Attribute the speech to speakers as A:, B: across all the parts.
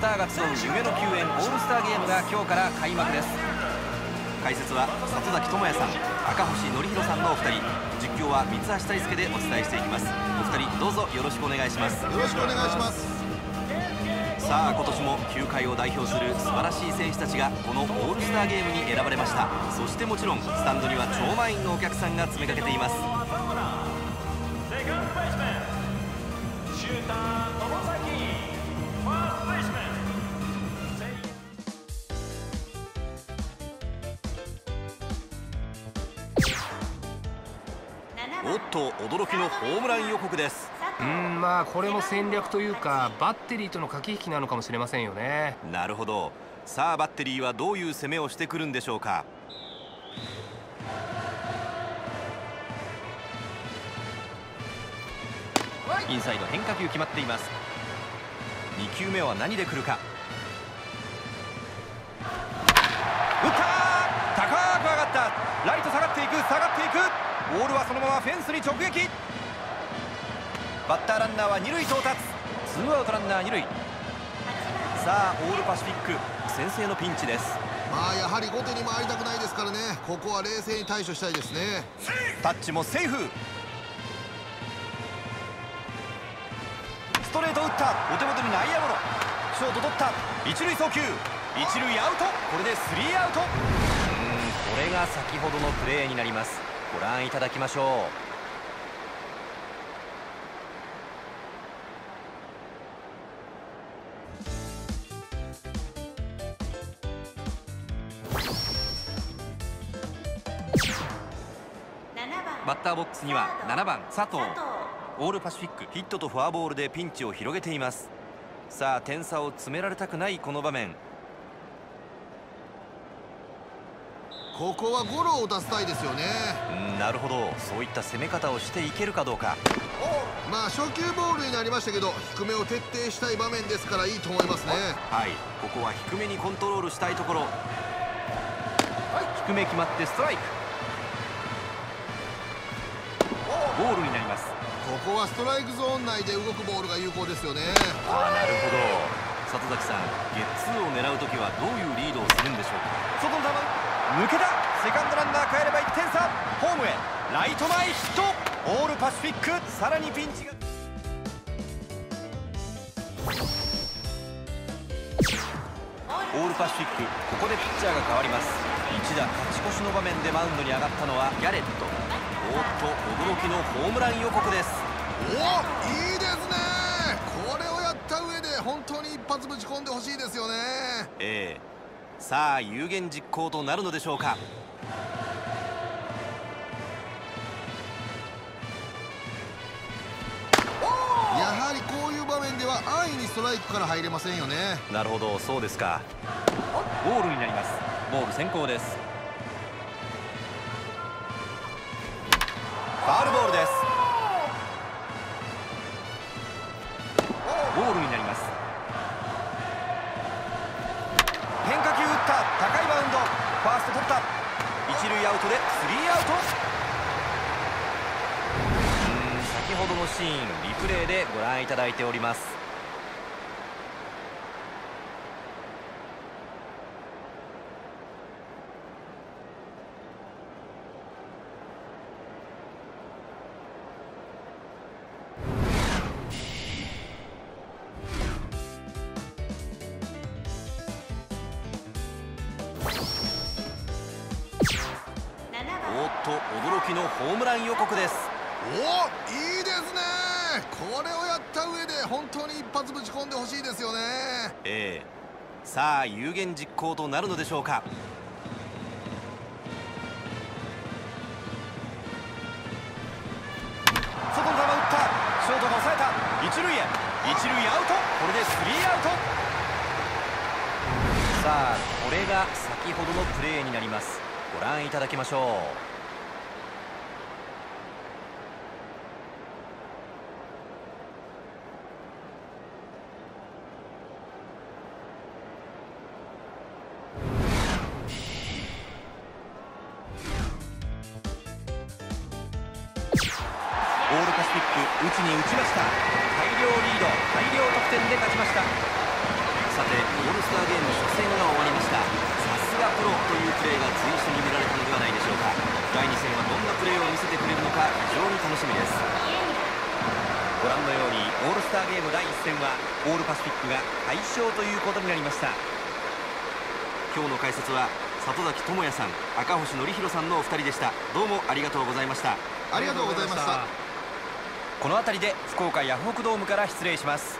A: スターが集う夢の球宴オールスターゲームが今日から開幕です。解説は里崎智也さん赤星則弘さんのお二人。実況は三橋大輔でお伝えしていきます。お二人どうぞよろしくお願いします。
B: よろしくお願いします。
A: さあ今年も球界を代表する素晴らしい選手たちがこのオールスターゲームに選ばれました。そしてもちろんスタンドには超満員のお客さんが詰めかけていますおっと驚きのホームラン予告です。
C: うんまあこれも戦略というかバッテリーとの駆け引きなのかもしれませんよね。
A: なるほど。さあバッテリーはどういう攻めをしてくるんでしょうか。インサイド変化球決まっています。2球目は何で来るか。打った高く上がった。ライト下がっていく。下がっていくボールはそのままフェンスに直撃。バッターランナーは二塁到達。ツーアウトランナー二塁。さあオールパシフィック。先制のピンチです。
B: まあやはり後手に回りたくないですからね。ここは冷静に対処したいですね。
A: タッチもセーフ。ストレート打った。お手元に内野ゴロ。ショート取った。一塁送球。一塁アウト。これでスリーアウト。これが先ほどのプレーになりますご覧いただきましょう。バッターボックスには7番佐藤。オールパシフィックヒットとフォアボールでピンチを広げています。さあ点差を詰められたくないこの場面
B: ここはゴロを打たせたいですよね。
A: うんなるほど。そういった攻め方をしていけるかどうか。
B: まあ初球ボールになりましたけど低めを徹底したい場面ですからいいと思いますね。
A: はい。ここは低めにコントロールしたいところ。低め決まってストライク。ボールになります。
B: ここはストライクゾーン内で動くボールが有効ですよね。
A: ああなるほど。里崎さんゲッツーを狙う時はどういうリードをするんでしょうか。外の球抜けた。セカンドランナー帰れば1点差。ホームへ。ライト前ヒット。オールパシフィック。さらにピンチが。オールパシフィック。ここでピッチャーが変わります。一打勝ち越しの場面でマウンドに上がったのはギャレット。おっと驚きのホームラン予告です。
B: おいいですね。これをやった上で本当に一発ぶち込んでほしいですよね。
A: ええさあ有言実行となるのでしょうか。
B: やはりこういう場面では安易にストライクから入れませんよね。
A: なるほどそうですか。ボールになります。ボール先行です。ファウルボールです。ボールになりますどのシーンリプレイでご覧いただいております。おっと驚きのホームラン予告です。
B: おいいですね。これをやった上で本当に一発ぶち込んでほしいですよね。
A: ええ。さあ有言実行となるのでしょうか。外の球打った。ショートが抑えた。一塁へ。一塁アウト。これでスリーアウト。さあこれが先ほどのプレーになります。ご覧いただきましょう。に打ちました。大量リード。大量得点で勝ちました。さてオールスターゲーム初戦が終わりました。さすがプロというプレーが随所に見られたのではないでしょうか。第2戦はどんなプレーを見せてくれるのか非常に楽しみです。ご覧のようにオールスターゲーム第1戦はオールパシフィックが快勝ということになりました。今日の解説は里崎智也さん赤星則弘さんのお二人でした。どうもありがとうございました。
B: ありがとうございました
A: この辺りで福岡ヤフオクドームから失礼します。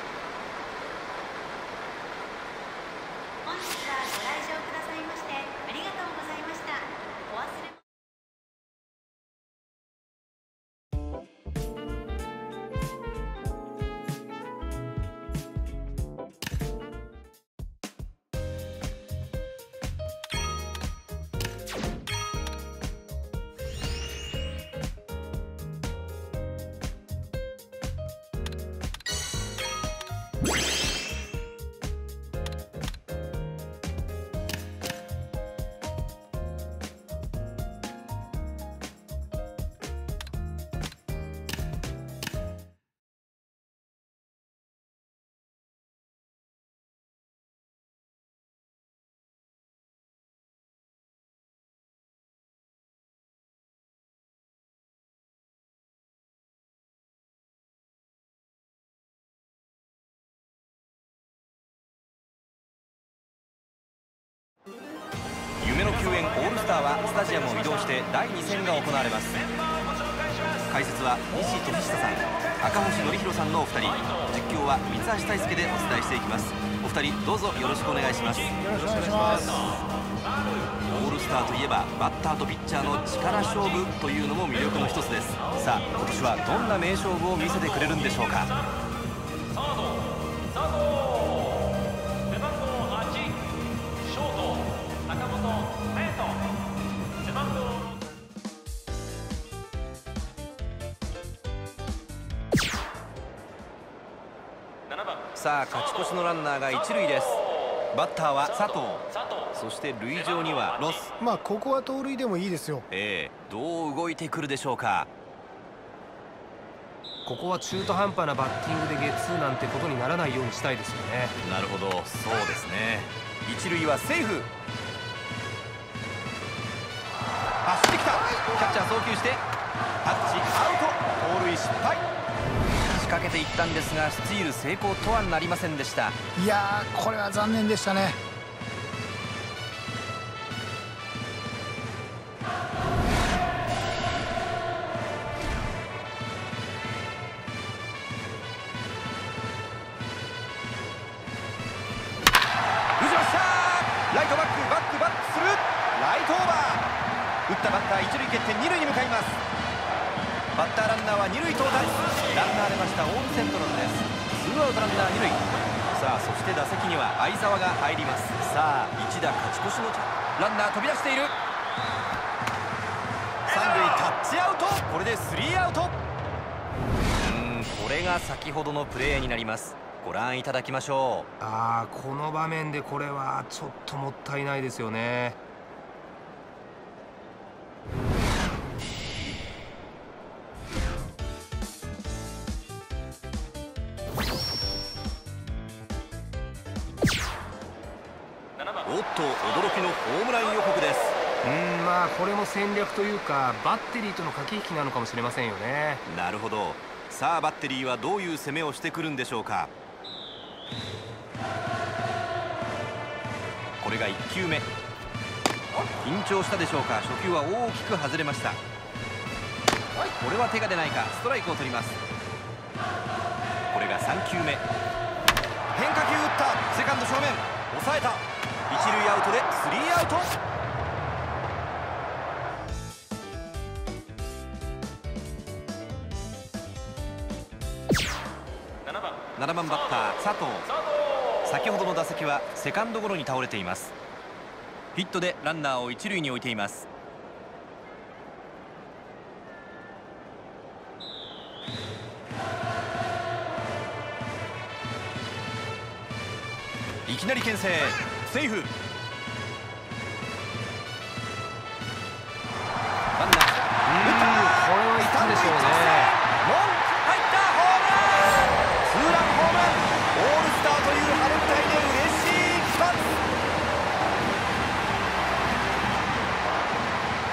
A: 球宴オールスターはスタジアムを移動して第2戦が行われます。解説は西俊久さん赤星則弘さんのお二人。実況は三橋大輔でお伝えしていきます。お二人どうぞよろしくお願いします。よろしくお願いします。オールスターといえばバッターとピッチャーの力勝負というのも魅力の一つです。さあ今年はどんな名勝負を見せてくれるんでしょうかさあ勝ち越しのランナーが一塁です。バッターは佐藤。そして塁上にはロス。
D: まあここは盗塁でもいいですよ。
A: ええどう動いてくるでしょうか。
C: ここは中途半端なバッティングでゲッツーなんてことにならないようにしたいですよね。
A: なるほど。そうですね。一塁はセーフ。走ってきた。キャッチャー送球してタッチアウト。盗塁失敗。仕掛けていったんですがスチール成功とはなりませんでした。
D: いやーこれは残念でしたね。
A: 打ちましたライトバックバックバックする。ライトオーバー。打ったバッター一塁蹴って二塁に向かいますバッターランナーは二塁到達ランナー出ましたオールセントロンですツーアウトランナー二塁さあそして打席には相澤が入りますさあ一打勝ち越しのランナー飛び出している。三塁タッチアウト。これでスリーアウト。うんこれが先ほどのプレーになります。ご覧いただきましょう。
C: ああこの場面でこれはちょっともったいないですよね。まあこれも戦略というかバッテリーとの駆け引きなのかもしれませんよね。
A: なるほど。さあバッテリーはどういう攻めをしてくるんでしょうか。これが1球目。緊張したでしょうか。初球は大きく外れました。これは手が出ないか。ストライクを取ります。これが3球目。変化球打った。セカンド正面。抑えた。一塁アウトでスリーアウト。7番バッター佐藤。先ほどの打席はセカンドゴロに倒れています。ヒットでランナーを一塁に置いています。いきなり牽制。セーフ。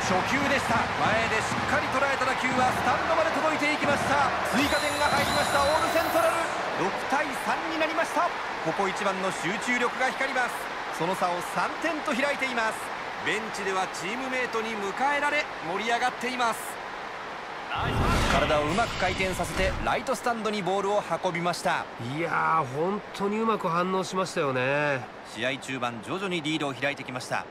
A: 初球でした。前でしっかり捉えた打球はスタンドまで届いていきました。追加点が入りました。オールセントラル。6対3になりました。ここ一番の集中力が光ります。その差を3点と開いています。ベンチではチームメートに迎えられ盛り上がっています。体をうまく回転させてライトスタンドにボールを運びました。
C: いやー本当にうまく反応しましたよね。
A: 試合中盤徐々にリードを開いてきました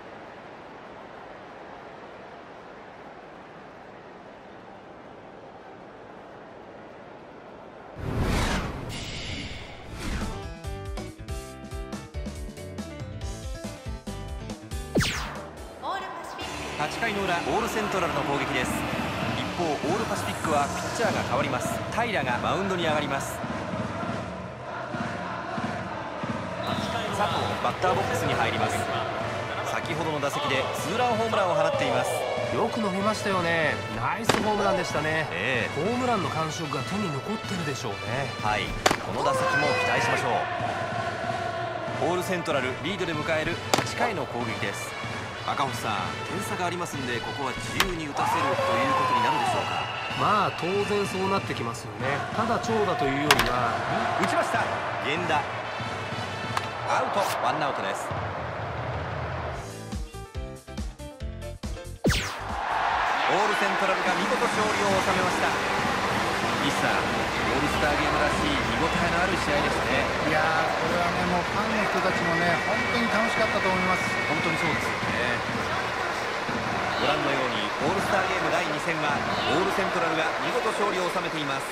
E: パシフィック
A: はピッチャーが変わります。平がマウンドに上がります。佐藤バッターボックスに入ります。先ほどの打席でツーランホームランを放っています。
C: よく伸びましたよね。ナイスホームランでしたね。
A: え
C: ホームランの感触が手に残ってるでしょうね。
A: はい。この打席も期待しましょう。オールセントラルリードで迎える8回の攻撃です赤星さん点差がありますんでここは自由に打たせるということになるでしょうか？
C: まあ当然そうなってきますよね。ただ長打というよりは。
A: 打ちました。源田。アウト。ワンアウトです。オールセントラルが見事勝利を収めました。西さんターゲームらしい見応えのある試合でしたね。
D: いやーこれはねもうファンの人たちもね本当に楽しかったと思います。
A: 本当にそうですよね。ご覧のようにオールスターゲーム第2戦はオールセントラルが見事勝利を収めています。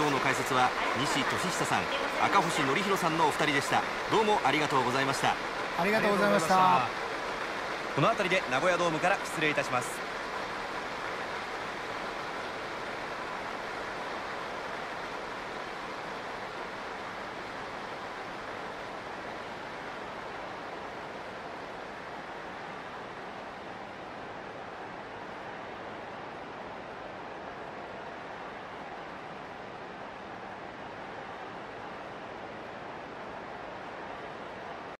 A: 今日の解説は西俊久さん赤星則弘さんのお二人でした。どうもありがとうございました。
D: ありがとうございました。
A: この辺りで名古屋ドームから失礼いたします